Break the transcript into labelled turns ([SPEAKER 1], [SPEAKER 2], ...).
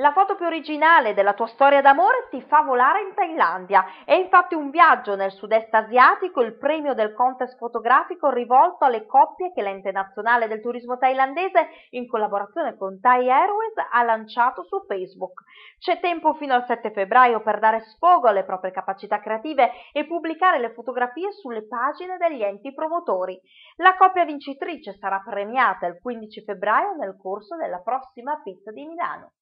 [SPEAKER 1] La foto più originale della tua storia d'amore ti fa volare in Thailandia. È infatti un viaggio nel sud-est asiatico il premio del contest fotografico rivolto alle coppie che l'ente nazionale del turismo thailandese, in collaborazione con Thai Airways, ha lanciato su Facebook. C'è tempo fino al 7 febbraio per dare sfogo alle proprie capacità creative e pubblicare le fotografie sulle pagine degli enti promotori. La coppia vincitrice sarà premiata il 15 febbraio nel corso della prossima pizza di Milano.